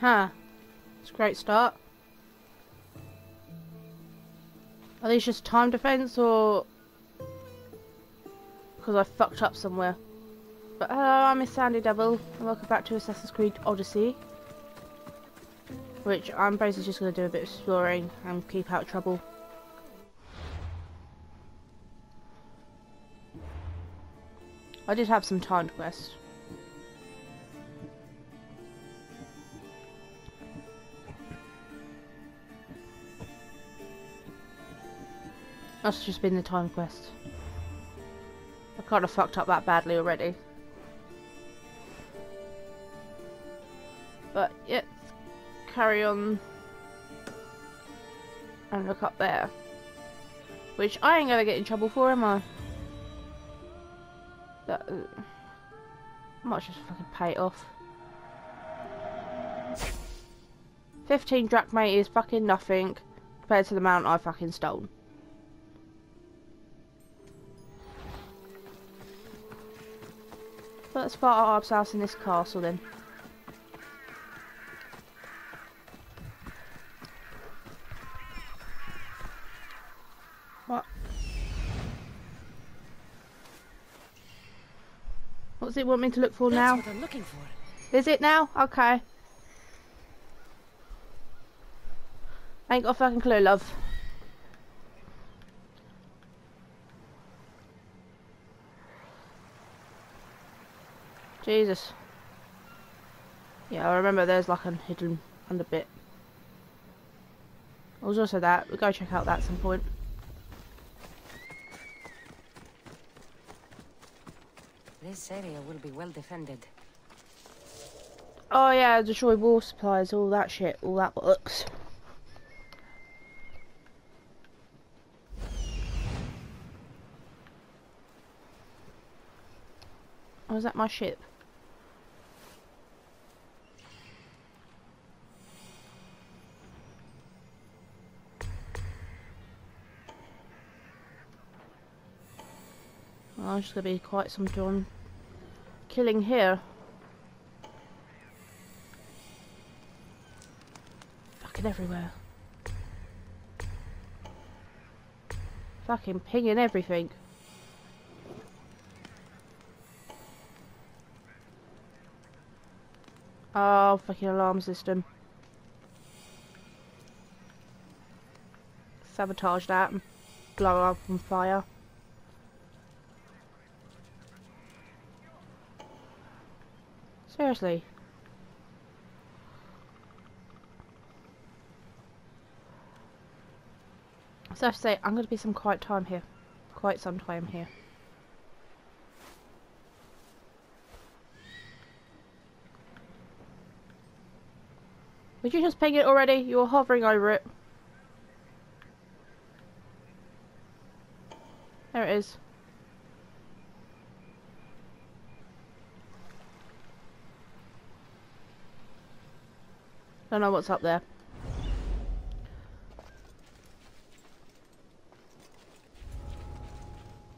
Huh. It's a great start. Are these just time defense or because I fucked up somewhere? But hello, I'm Miss Sandy Devil, and welcome back to Assassin's Creed Odyssey. Which I'm basically just going to do a bit of exploring and keep out of trouble. I did have some time quests. Must have just been the time quest. I kind of fucked up that badly already. But yeah, carry on and look up there. Which I ain't gonna get in trouble for, am I? That, uh, I might just fucking pay it off. 15 drachma is fucking nothing compared to the amount I fucking stole. Let's start our house in this castle then. What? What does it want me to look for That's now? what I'm looking for. Is it now? Okay. I Ain't got a fucking clue, love. Jesus. Yeah, I remember there's like a hidden under bit. There was also that. We'll go check out that at some point. This area will be well defended. Oh yeah, destroy war supplies, all that shit, all that books. Is that my ship? Oh, there's gonna be quite some John killing here. Fucking everywhere. Fucking pinging everything. Oh, fucking alarm system. Sabotage that blow up on fire. Seriously. So I have to say, I'm going to be some quiet time here. Quite some time here. Would you just ping it already? You were hovering over it. There it is. Don't know what's up there.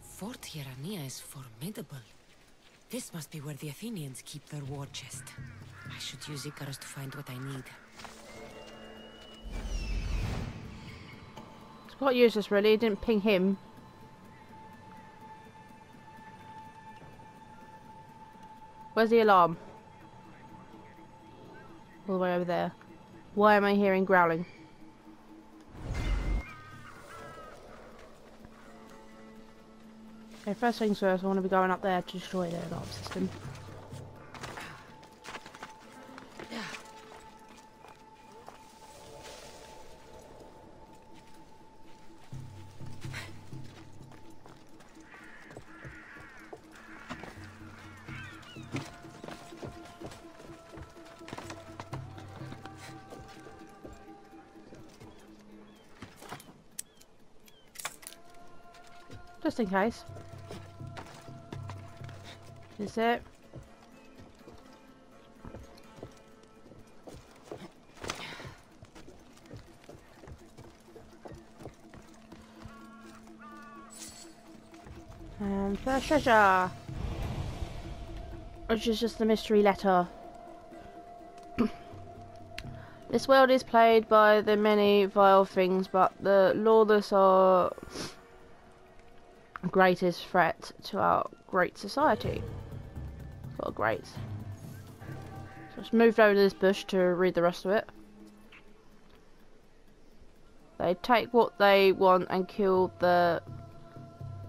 Fort Hierania is formidable. This must be where the Athenians keep their war chest. I should use Ikaros to find what I need. It's quite useless really, it didn't ping him. Where's the alarm? All the way over there. Why am I hearing growling? Okay, first things first, I want to be going up there to destroy their alarm system. Just in case. Is it? Um, and first treasure! Which is just the mystery letter. This world is plagued by the many vile things, but the lawless are the greatest threat to our great society. A great. So just moved over to this bush to read the rest of it. They take what they want and kill the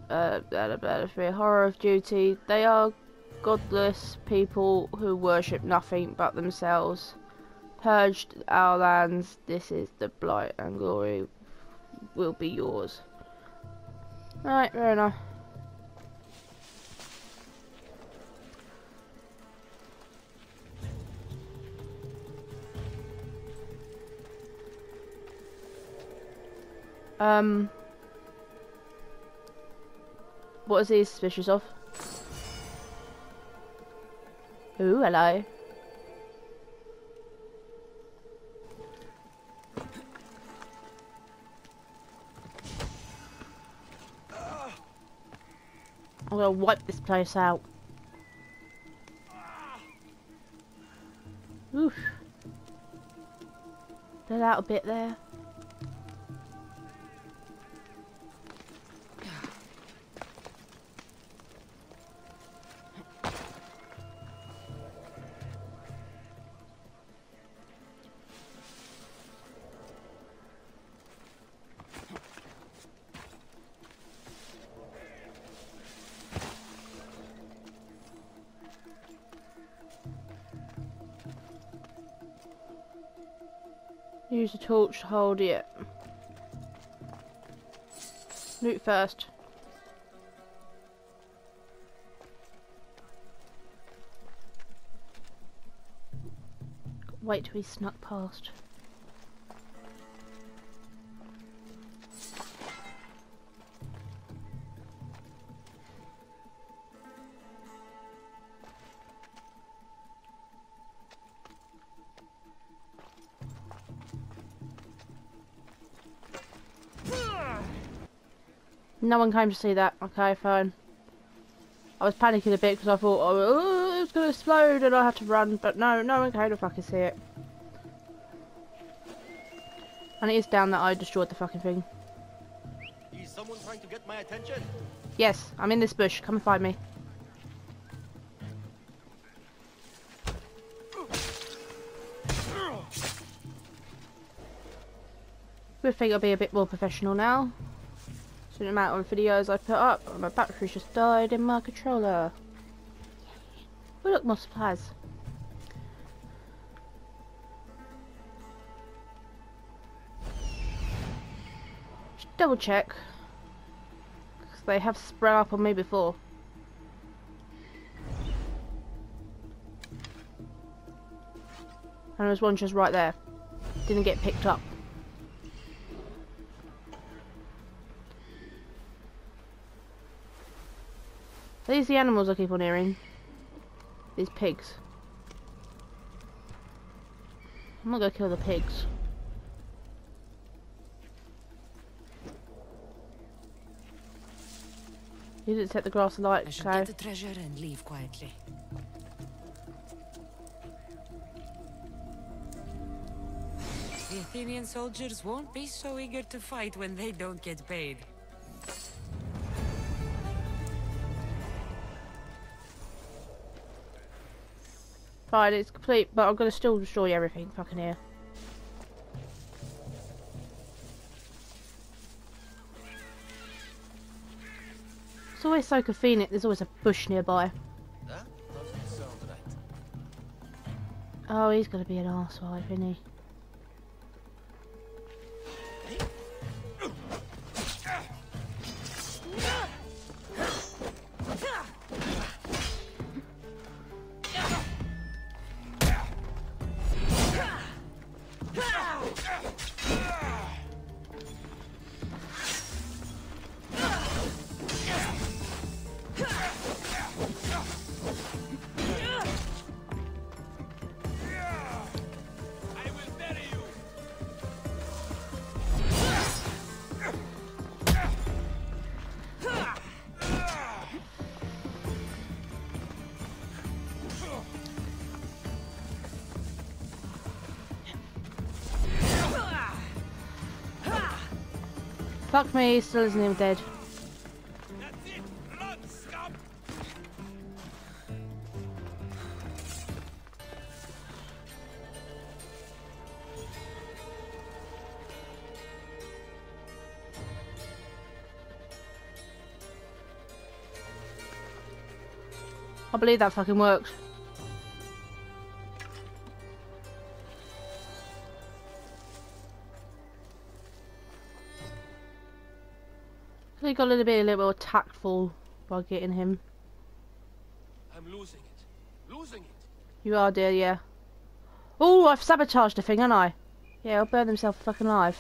uh, blah, horror of duty. They are godless people who worship nothing but themselves. Purged our lands, this is the blight and glory will be yours. Right, fair enough. Um, what is he suspicious of? Ooh, hello. I'm gonna wipe this place out. Oof. Let out a bit there. Use the torch to hold it. Loot first. Wait till he snuck past. No one came to see that. Okay, fine. I was panicking a bit because I thought, oh, oh it was going to explode and I had to run. But no, no one came to fucking see it. And it is down that I destroyed the fucking thing. Is someone trying to get my attention? Yes, I'm in this bush. Come and find me. Good thing I'll be a bit more professional now. The amount of videos I put up, my battery's just died in my controller. Oh look, more supplies. Just double check. Because they have spread up on me before. And there was one just right there. Didn't get picked up. These are these the animals I keep on hearing? These pigs. I'm not gonna kill the pigs. You didn't set the grass alight, I should so get the treasure and leave quietly. The Athenian soldiers won't be so eager to fight when they don't get paid. Fine, it's complete, but I'm gonna still destroy everything fucking here. It's always so convenient, there's always a bush nearby. That doesn't sound right. Oh, he's gonna be an arsehole, isn't he? Fuck me, still isn't even dead. I believe that fucking worked. They got a little bit a little more tactful by getting him. I'm losing it. Losing it. You are, dear, yeah. Oh, I've sabotaged the thing, haven't I? Yeah, he'll burn himself fucking alive.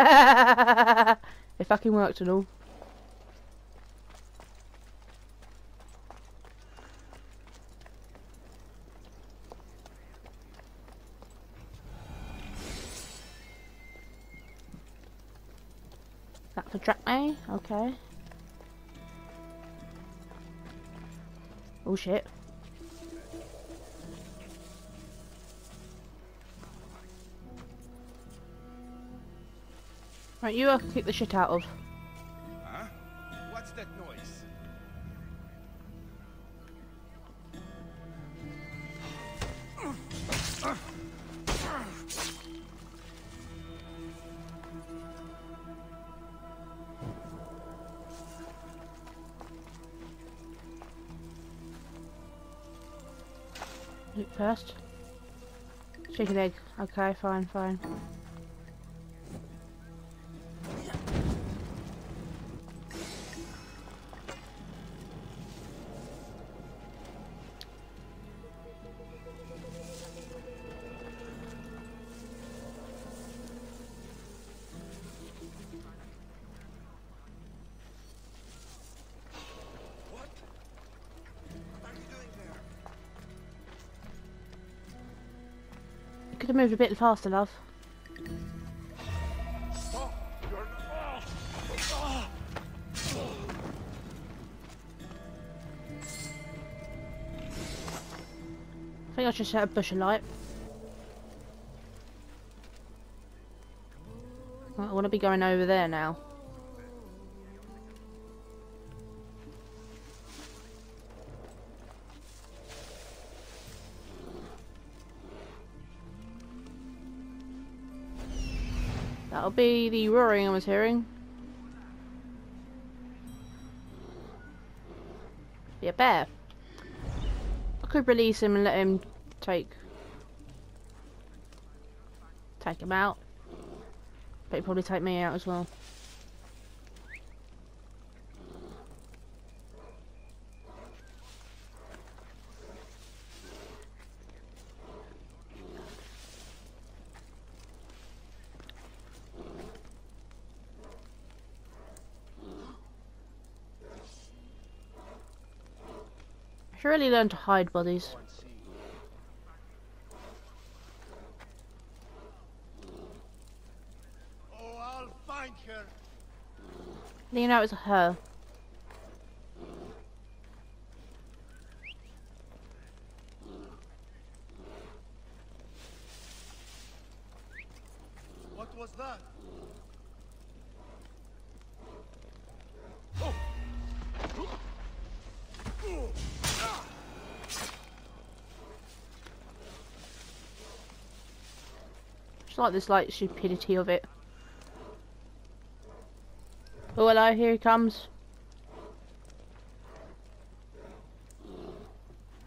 It fucking worked and all. That for track me? Eh? Okay. Oh shit. Right, you uh, kick the shit out of. Huh? What's that noise? Look first. Chicken egg. Okay, fine, fine. Could have moved a bit faster, love. I think I should set a bush of light. I want to be going over there now. That'll be the roaring I was hearing. Yeah, bear. I could release him and let him take take him out. But he'd probably take me out as well. Should learn to hide bodies. Oh, I'll find her. It's her. What was that? Just like this like stupidity of it. Oh hello, here he comes.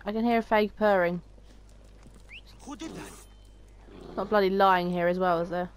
I can hear a fake purring. Who did that? Not bloody lying here as well, is there?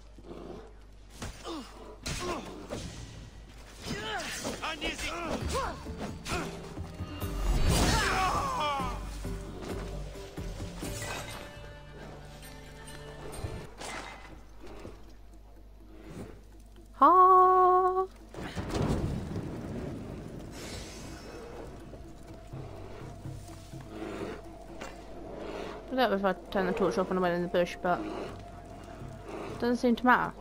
I if I turn the torch off when I went in the bush, but Doesn't seem to matter.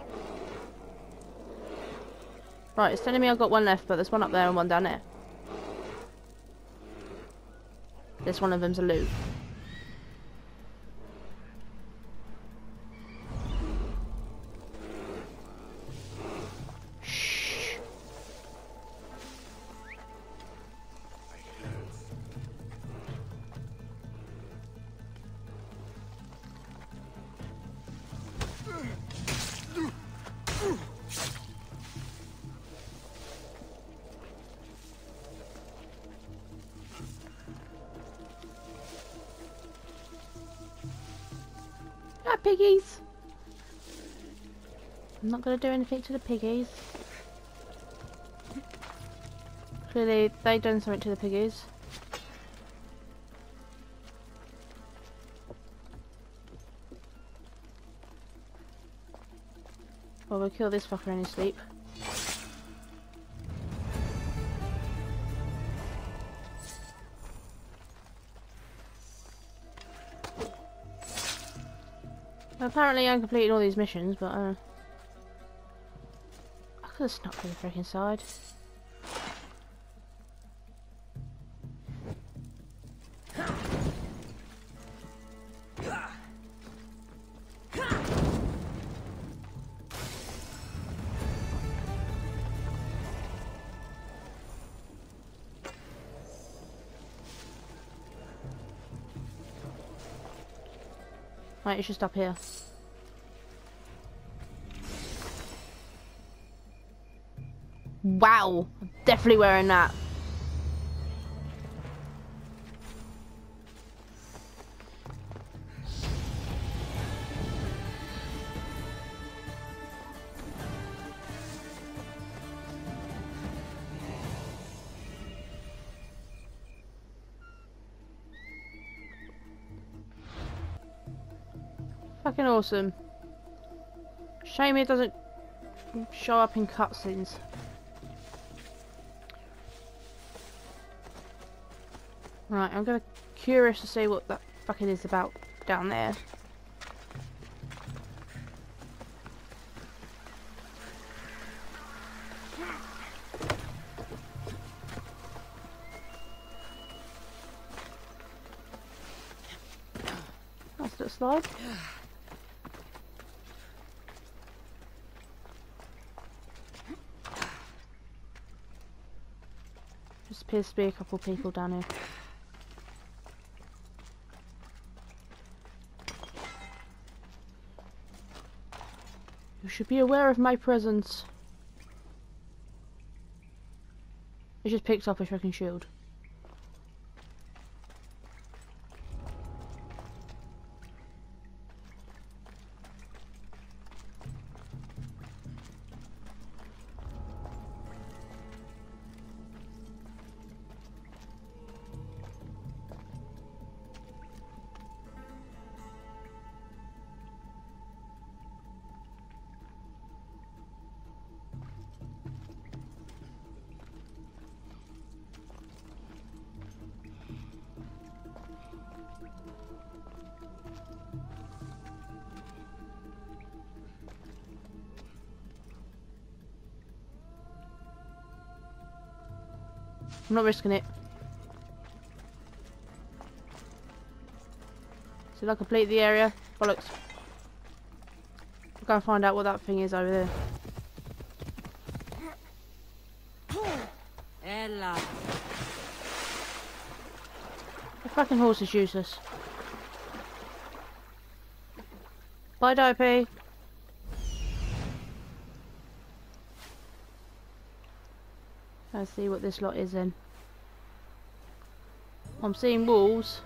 Right, it's telling me I've got one left, but there's one up there and one down there. This one of them's a loot. Gonna do anything to the piggies. Clearly, they done something to the piggies. Well, we'll kill this fucker in his sleep. Apparently I'm completing all these missions, but uh... Have snuck through the freaking side. Right, it's just up here. Wow, I'm definitely wearing that. Fucking awesome. Shame it doesn't show up in cutscenes. Right, I'm gonna curious to see what that fucking is about down there. Nice little slide. Just appears to be a couple people down here. Should be aware of my presence. It just picked up a fucking shield. I'm not risking it. So I complete the area. Bollocks. We'll go and find out what that thing is over there. Ella. The fucking horse is useless. Bye, Dopey. Let's see what this lot is in. I'm seeing wolves.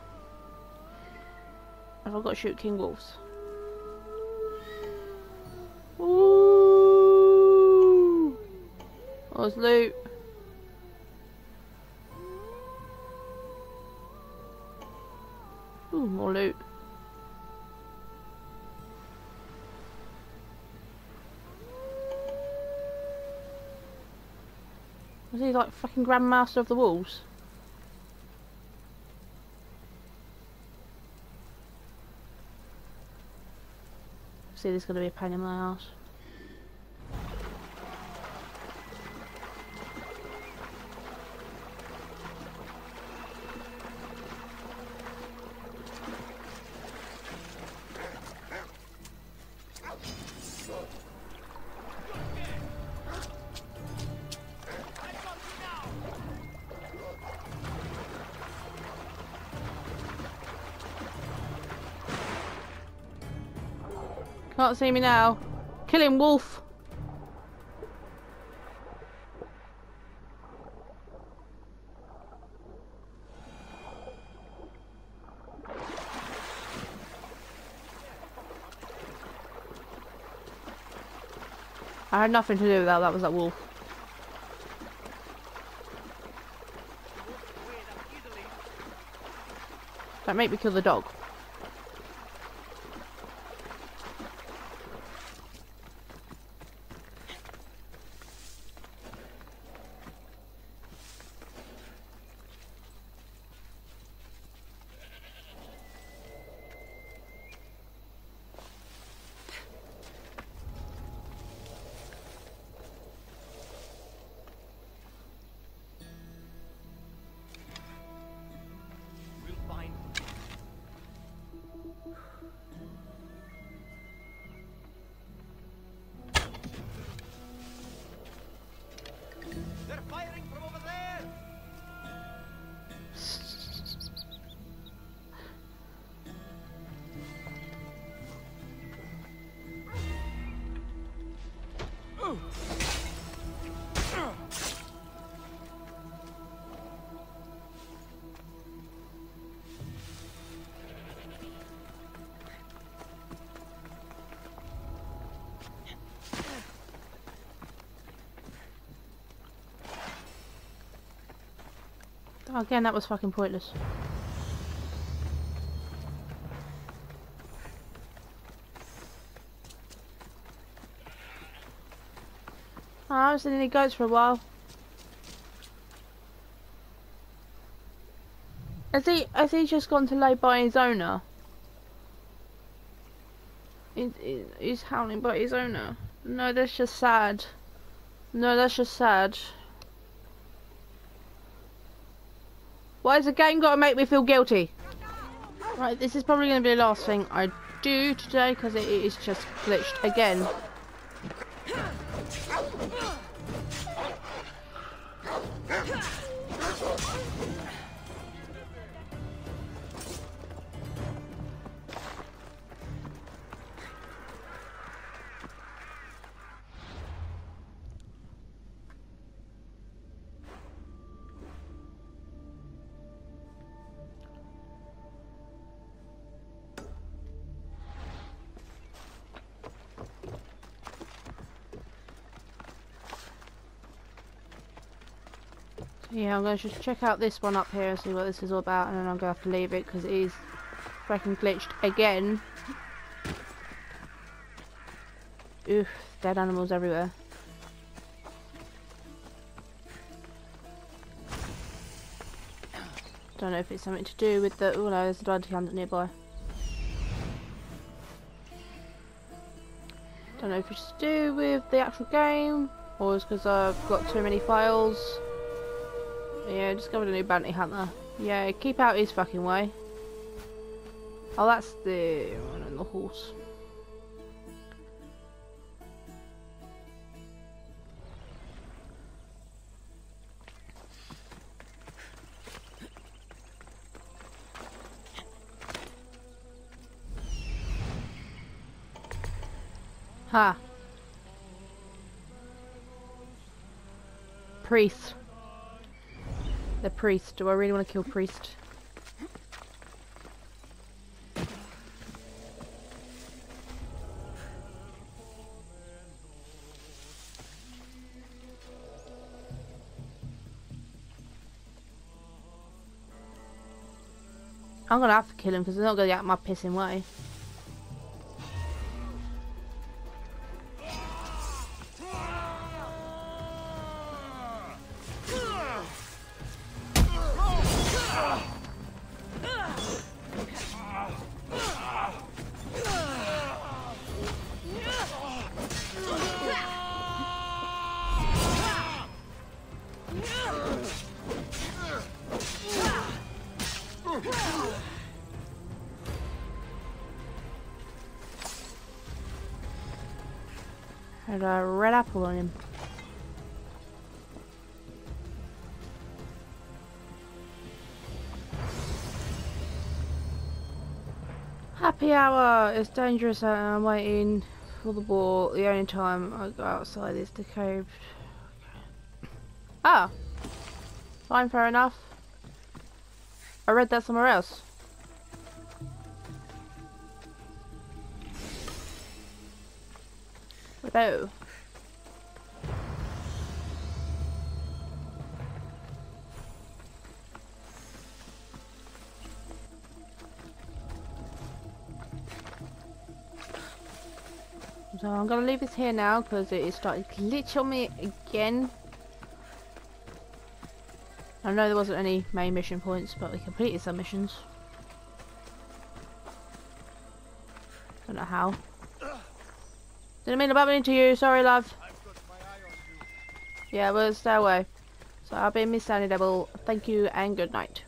Have I got to shoot king wolves? Ooh! Oh, it's loot. Ooh, more loot. Was he like fucking Grandmaster of the Wolves? See, there's gonna be a pain in my ass. Can't see me now. Kill him, wolf. I had nothing to do with that, that was that wolf. Don't make me kill the dog. Again, that was fucking pointless. Oh, I haven't seen any goats for a while. Has he, has he just gone to lay by his owner? He, he's howling by his owner. No, that's just sad. No, that's just sad. Why has the game got to make me feel guilty? Right, this is probably going to be the last thing I do today because it is just glitched again. Yeah, I'm going to just check out this one up here and see what this is all about, and then I'm going to have to leave it because it is freaking glitched again. Oof, dead animals everywhere. Don't know if it's something to do with the. Oh no, there's a blood hunter nearby. Don't know if it's to do with the actual game, or it's because I've got too many files. Yeah, just discovered a new bounty hunter. Yeah, keep out his fucking way. Oh, that's the one on the horse. Ha. Priest. The priest. Do I really want to kill priest? I'm gonna have to kill him because he's not gonna get my pissing way. I got a red apple on him. Happy hour! It's dangerous and I'm waiting for the ball. The only time I go outside is the cave. Ah! Fine, fair enough. I read that somewhere else. Hello. So I'm gonna leave this here now because it is starting to glitch on me again. I know there wasn't any main mission points, but we completed some missions. Don't know how. Didn't mean to bump into you, sorry love. You. Yeah, well stay away. So I've been Miss Sandy Devil. Thank you and good night.